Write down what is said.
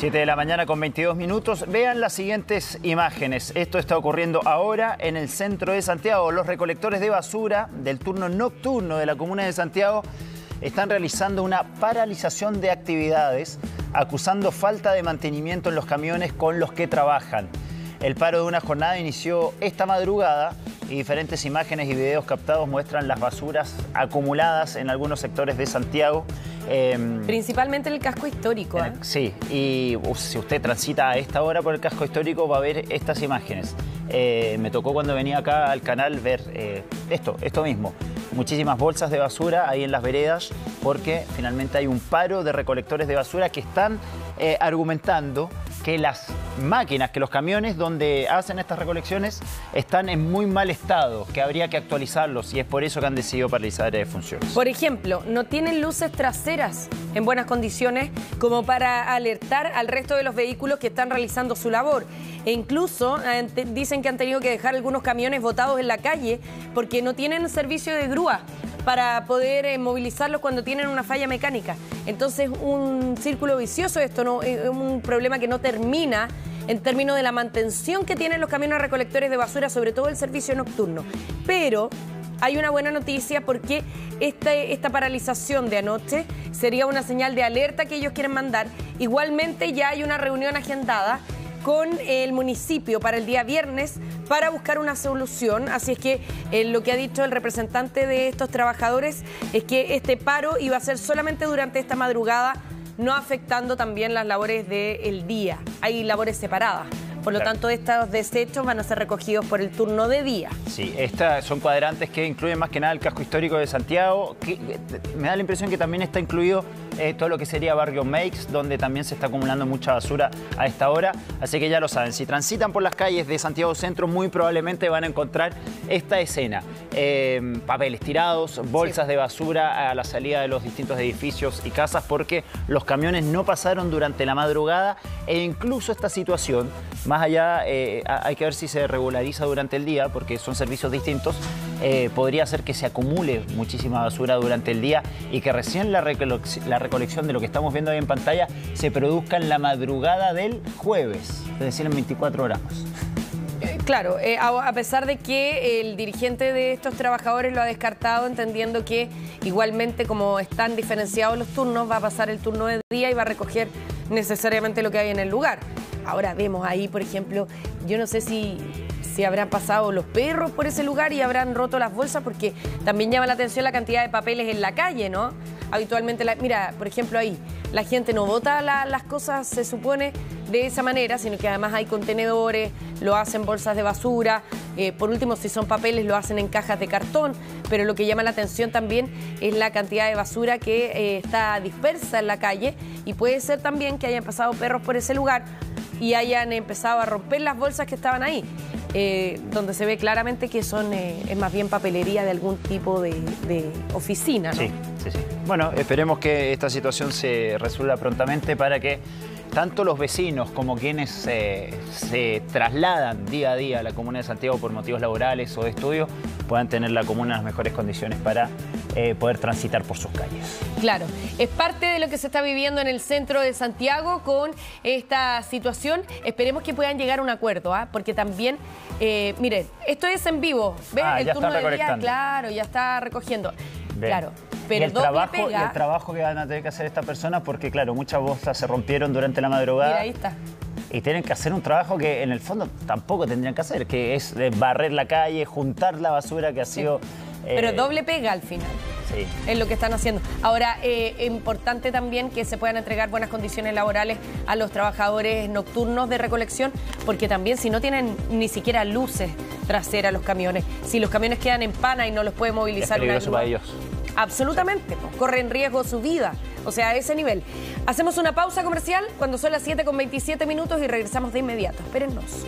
7 de la mañana con 22 minutos. Vean las siguientes imágenes. Esto está ocurriendo ahora en el centro de Santiago. Los recolectores de basura del turno nocturno de la comuna de Santiago están realizando una paralización de actividades, acusando falta de mantenimiento en los camiones con los que trabajan. El paro de una jornada inició esta madrugada y diferentes imágenes y videos captados muestran las basuras acumuladas en algunos sectores de Santiago. Em, Principalmente en el casco histórico. ¿eh? Sí, y si usted transita a esta hora por el casco histórico va a ver estas imágenes. Eh, me tocó cuando venía acá al canal ver eh, esto, esto mismo. Muchísimas bolsas de basura ahí en las veredas porque finalmente hay un paro de recolectores de basura que están argumentando que las máquinas, que los camiones donde hacen estas recolecciones están en muy mal estado, que habría que actualizarlos y es por eso que han decidido paralizar de funciones. Por ejemplo, no tienen luces traseras en buenas condiciones como para alertar al resto de los vehículos que están realizando su labor. E incluso eh, dicen que han tenido que dejar algunos camiones botados en la calle porque no tienen servicio de grúa para poder eh, movilizarlos cuando tienen una falla mecánica. Entonces, un círculo vicioso esto, ¿no? es un problema que no termina en términos de la mantención que tienen los camiones recolectores de basura, sobre todo el servicio nocturno. Pero hay una buena noticia porque esta paralización de anoche sería una señal de alerta que ellos quieren mandar. Igualmente ya hay una reunión agendada con el municipio para el día viernes para buscar una solución. Así es que eh, lo que ha dicho el representante de estos trabajadores es que este paro iba a ser solamente durante esta madrugada, no afectando también las labores del día. Hay labores separadas. Por lo tanto, estos desechos van a ser recogidos por el turno de día. Sí, estas son cuadrantes que incluyen más que nada el casco histórico de Santiago. Que, me da la impresión que también está incluido eh, todo lo que sería Barrio Makes, donde también se está acumulando mucha basura a esta hora. Así que ya lo saben, si transitan por las calles de Santiago Centro, muy probablemente van a encontrar esta escena. Em, papeles tirados, bolsas de basura a la salida de los distintos edificios y casas, porque los camiones no pasaron durante la madrugada e incluso esta situación, más allá, eh, hay que ver si se regulariza durante el día, porque son servicios distintos, eh, podría ser que se acumule muchísima basura durante el día y que recién la, la recolección de lo que estamos viendo ahí en pantalla se produzca en la madrugada del jueves, es decir, en 24 horas. Eh, claro, eh, a pesar de que el dirigente de estos trabajadores lo ha descartado, entendiendo que igualmente como están diferenciados los turnos, va a pasar el turno de día y va a recoger necesariamente lo que hay en el lugar. Ahora vemos ahí, por ejemplo, yo no sé si si habrán pasado los perros por ese lugar y habrán roto las bolsas, porque también llama la atención la cantidad de papeles en la calle, ¿no? Habitualmente, la, mira, por ejemplo ahí, la gente no bota las cosas, se supone, de esa manera, sino que además hay contenedores, lo hacen bolsas de basura, eh, por último, si son papeles, lo hacen en cajas de cartón, pero lo que llama la atención también es la cantidad de basura que eh, está dispersa en la calle y puede ser también que hayan pasado perros por ese lugar y hayan empezado a romper las bolsas que estaban ahí. Eh, donde se ve claramente que son eh, es más bien papelería de algún tipo de, oficina. Sí, sí, sí. Bueno, esperemos que esta situación se resuelva prontamente para que tanto los vecinos como quienes se trasladan día a día a la Comuna de Santiago por motivos laborales o de estudio puedan tener la comuna en las mejores condiciones para eh, poder transitar por sus calles. Claro, es parte de lo que se está viviendo en el centro de Santiago con esta situación. Esperemos que puedan llegar a un acuerdo, ¿ah? porque también, eh, miren, esto es en vivo. ¿Ven? Ah, el turno de día, claro, ya está recogiendo. Claro. Pero el, trabajo, el trabajo que van a tener que hacer estas personas, porque claro, muchas bolsas se rompieron durante la madrugada. Mira, ahí está y tienen que hacer un trabajo que en el fondo tampoco tendrían que hacer, que es barrer la calle, juntar la basura que ha sido... Pero eh, doble pega al final. Sí. Es lo que están haciendo. Ahora, eh, importante también que se puedan entregar buenas condiciones laborales a los trabajadores nocturnos de recolección, porque también si no tienen ni siquiera luces traseras los camiones, si los camiones quedan en pana y no los puede movilizar es una para ellos. Absolutamente, corren riesgo su vida. O sea, a ese nivel. Hacemos una pausa comercial cuando son las 7 con 27 minutos y regresamos de inmediato. Espérennos.